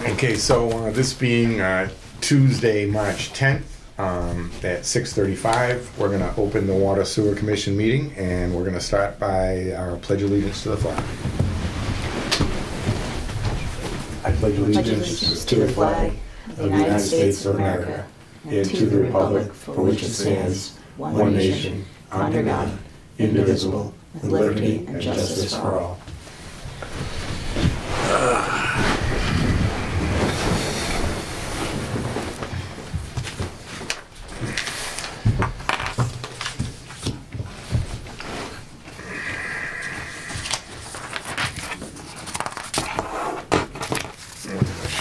Okay, so uh, this being uh, Tuesday, March 10th, um, at 6:35, we're going to open the Water Sewer Commission meeting, and we're going to start by our pledge allegiance to the flag. I pledge pledge allegiance to the flag of the United States of America and to the republic for which it stands, one nation, under God, indivisible, with liberty and justice for all.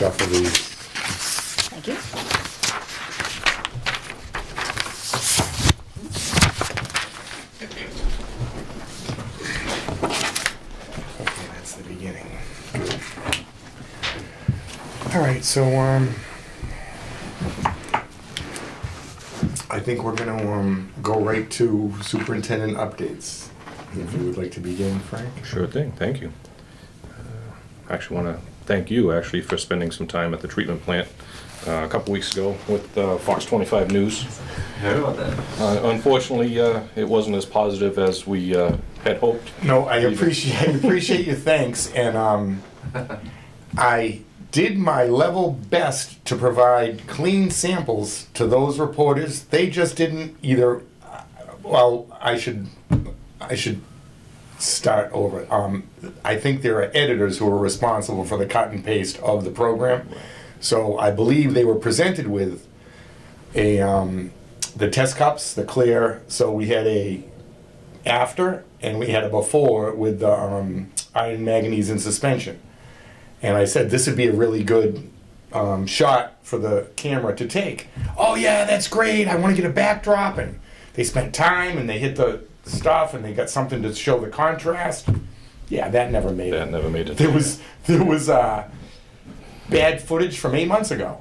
Shuffle these. Thank you. Okay, that's the beginning. All right, so, um, I think we're gonna, um, go right to superintendent updates. If you would like to begin, Frank? Sure thing, thank you. Uh, Actually want to thank you, actually, for spending some time at the treatment plant uh, a couple weeks ago with uh, Fox 25 News. Heard about that? Uh, Unfortunately, uh, it wasn't as positive as we uh, had hoped. No, I appreciate, I appreciate your thanks, and, um, I did my level best to provide clean samples to those reporters. They just didn't either, well, I should, I should start over. Um, I think there are editors who are responsible for the cut and paste of the program. So I believe they were presented with a, um, the test cups, the clear, so we had a after and we had a before with the um, iron manganese in suspension. And I said this would be a really good um, shot for the camera to take. Oh yeah, that's great. I want to get a backdrop. And they spent time and they hit the stuff and they got something to show the contrast. Yeah, that never made That it. never made it. There was there was uh, bad footage from eight months ago,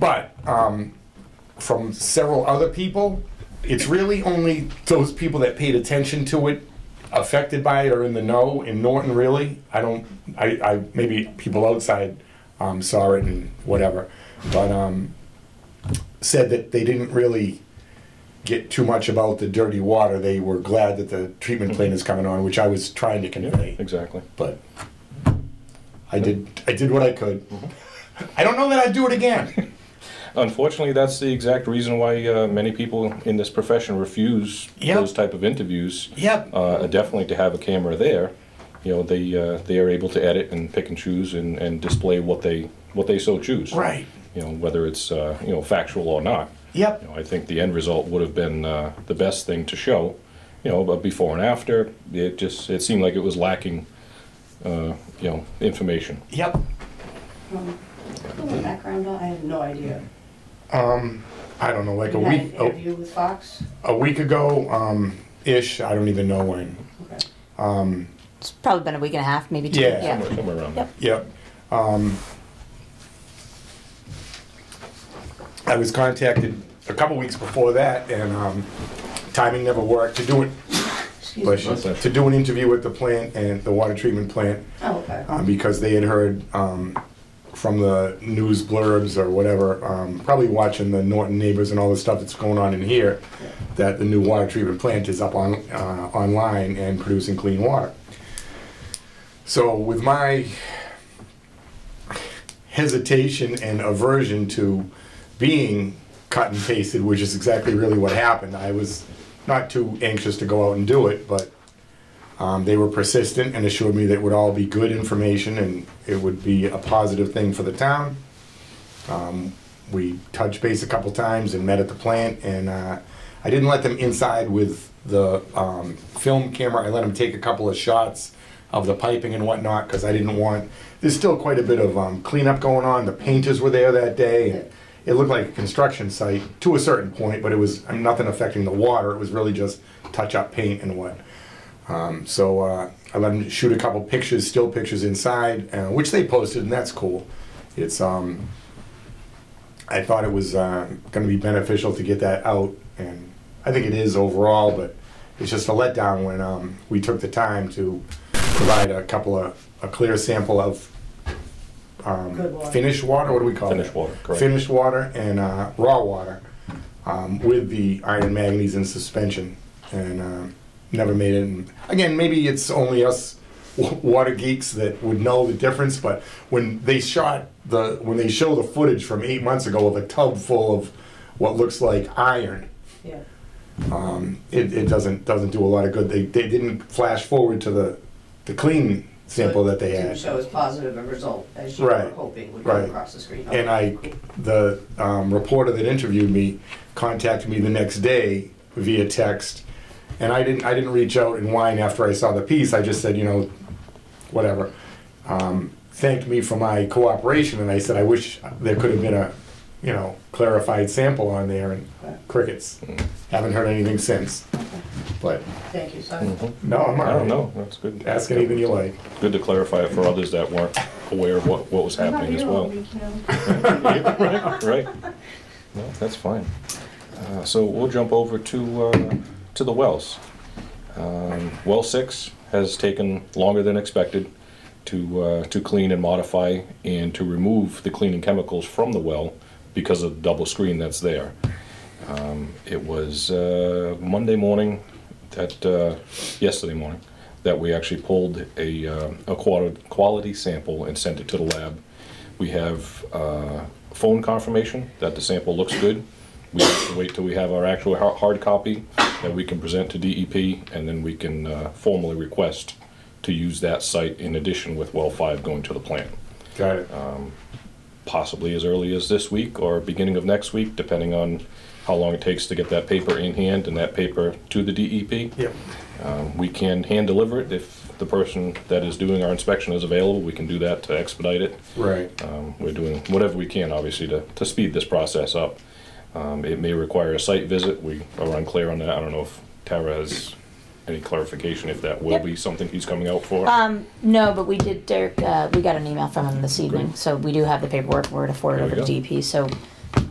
but um, from several other people, it's really only those people that paid attention to it, affected by it, or in the know. In Norton, really, I don't. I, I maybe people outside um, saw it and whatever, but um, said that they didn't really get too much about the dirty water. They were glad that the treatment plant is coming on, which I was trying to convey Exactly. but I did I did what I could. I don't know that I'd do it again. Unfortunately, that's the exact reason why uh, many people in this profession refuse Yep. those type of interviews. Yep. Uh, Definitely to have a camera there, you know, they, uh, they are able to edit and pick and choose and, and display what they, what they so choose. Right. You know, whether it's, uh, you know, factual or not. Yep. You know, I think the end result would have been uh, the best thing to show, you know, but before and after, it just, it seemed like it was lacking, uh, you know, information. Yep. Um, a little background, on- I have no idea. Um, I don't know, like a You had week an interview with Fox? a, a week ago, um, ish. I don't even know when. Okay. Um, It's probably been a week and a half, maybe two. Yeah. Somewhere somewhere around there. Yep. Yep. Um, I was contacted a couple weeks before that, and um, timing never worked to do it. Bless you, To do an interview with the plant and the water treatment plant. Oh, okay. um, because they had heard um, from the news blurbs or whatever, um, probably watching the Norton neighbors and all the stuff that's going on in here, that the new water treatment plant is up on uh, online and producing clean water. So with my hesitation and aversion to being cut and pasted, which is exactly really what happened, I was not too anxious to go out and do it, but um, they were persistent and assured me that it would all be good information and it would be a positive thing for the town. Um, we touched base a couple times and met at the plant, and uh, I didn't let them inside with the um, film camera. I let them take a couple of shots of the piping and whatnot because I didn't want. There's still quite a bit of um, cleanup going on. The painters were there that day. And it looked like a construction site to a certain point, but it was I mean, nothing affecting the water. It was really just touch up paint and what. Um, so uh, I let them shoot a couple pictures, still pictures inside, uh, which they posted, and that's cool. It's um, I thought it was uh, going to be beneficial to get that out, and I think it is overall. But it's just a letdown when um, we took the time to provide a couple of a clear sample of um, water. finished water, what do we call it? Finished water, correct. Finished water and uh, raw water um, with the iron manganese in suspension, and uh, never made it. And again, maybe it's only us water geeks that would know the difference, but when they shot the when they show the footage from eight months ago of a tub full of what looks like iron, Yeah. um, it, it doesn't doesn't do a lot of good. They, they didn't flash forward to the the clean sample that they had. show as positive a result as you Right, were hoping would come right. across the screen. And I, the um, reporter that interviewed me contacted me the next day via text, and I didn't I didn't reach out and whine after I saw the piece. I just said, you know, whatever. Um, thanked me for my cooperation, and I said I wish there could have been a, you know, clarified sample on there, and crickets. Haven't heard anything since. But Thank you, sorry. Mhm. no, I'm all I don't know, that's good. Ask anything you like. Good to clarify it for others that weren't aware of what, what was happening as well. week, you know. Right, right. No, that's fine. Uh, So we'll jump over to, uh, to the wells. Um, Well six has taken longer than expected to, uh, to clean and modify and to remove the cleaning chemicals from the well because of the double screen that's there. Um, It was uh, Monday morning, that, uh, yesterday morning, that we actually pulled a, uh, a quali- quality sample and sent it to the lab. We have uh, phone confirmation that the sample looks good. We have to wait till we have our actual hard copy that we can present to DEP, and then we can uh, formally request to use that site in addition with well five going to the plant Got it. Possibly as early as this week or beginning of next week, depending on how long it takes to get that paper in hand and that paper to the DEP. Yep. Um, We can hand deliver it if the person that is doing our inspection is available, we can do that to expedite it. Right. Um, We're doing whatever we can, obviously, to, to speed this process up. Um, It may require a site visit, we are unclear on that, I don't know if Tara has any clarification if that will Yep. be something he's coming out for. Um, no, but we did, Derek, uh, we got an email from him this evening, so we do have the paperwork, we're to forward it There over to we DEP, so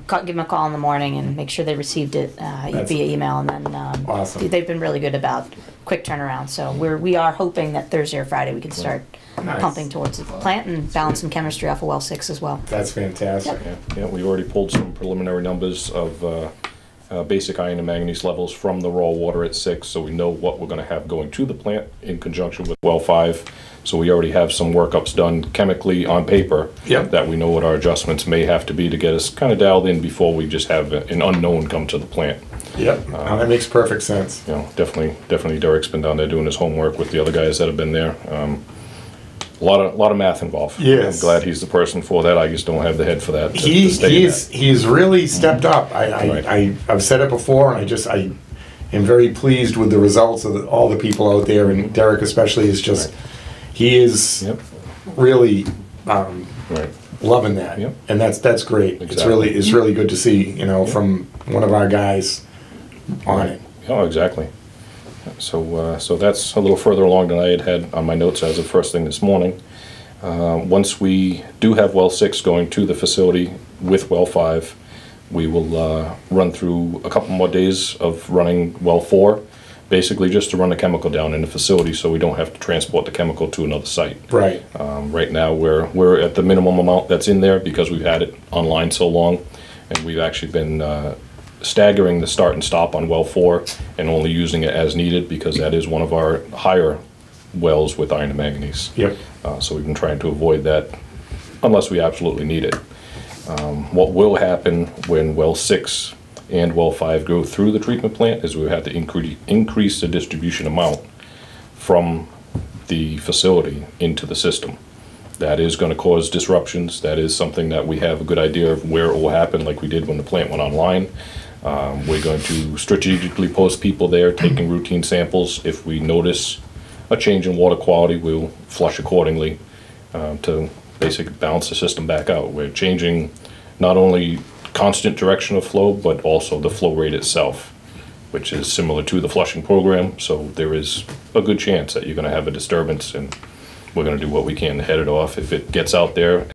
ca- give them a call in the morning and make sure they received it, uh, That's- via email, and then, um, Awesome. they've been really good about quick turnaround, so we're, we are hoping that Thursday or Friday we can start Nice. pumping towards the plant and balance some chemistry off of well six as well. That's fantastic. Yeah, yeah, we already pulled some preliminary numbers of uh, uh, basic iron and manganese levels from the raw water at six, so we know what we're gonna have going to the plant in conjunction with well five. So we already have some workups done chemically on paper. Yep. That we know what our adjustments may have to be to get us kinda dialed in before we just have an unknown come to the plant. Yep. Uh, that makes perfect sense. You know, definitely, definitely Derek's been down there doing his homework with the other guys that have been there. Um, A lot of, lot of math involved. Yes. I'm glad he's the person for that, I just don't have the head for that. to- to He, stay he's that. he's really stepped up. I, I, Right. I I've said it before, and I just I am very pleased with the results of the, all the people out there, and Derek especially is just he is Yep, really um, right. loving that, Yep. and that's that's great. It's really it's really good to see you know from one of our guys on it. Oh, exactly. So, uh, so that's a little further along than I had had on my notes as of first thing this morning. Uh, Once we do have well six going to the facility with well five, we will uh, run through a couple more days of running well four, basically just to run the chemical down in the facility so we don't have to transport the chemical to another site. Right. Um, Right now, we're, we're at the minimum amount that's in there because we've had it online so long. And we've actually been uh, staggering the start and stop on well four and only using it as needed because that is one of our higher wells with iron and manganese. Yep. Uh, So we've been trying to avoid that unless we absolutely need it. Um, What will happen when well six and well five go through the treatment plant is we have to increase, increase the distribution amount from the facility into the system. That is gonna cause disruptions, that is something that we have a good idea of where it will happen, like we did when the plant went online. Um, we're going to strategically post people there taking routine samples. If we notice a change in water quality, we'll flush accordingly um, to basically balance the system back out. We're changing not only constant direction of flow, but also the flow rate itself, which is similar to the flushing program. So there is a good chance that you're gonna have a disturbance and we're gonna do what we can to head it off. If it gets out there